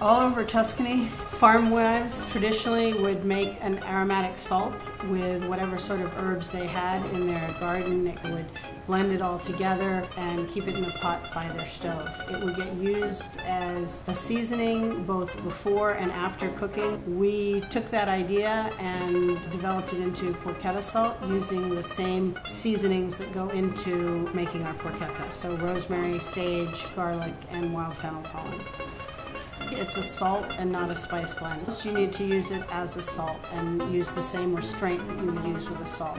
All over Tuscany, farm wives traditionally would make an aromatic salt with whatever sort of herbs they had in their garden. It would blend it all together and keep it in a pot by their stove. It would get used as a seasoning both before and after cooking. We took that idea and developed it into porchetta salt using the same seasonings that go into making our porchetta. So rosemary, sage, garlic, and wild fennel pollen. It's a salt and not a spice blend. So you need to use it as a salt and use the same restraint that you would use with a salt.